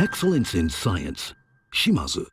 Excellence in science. Shimazu.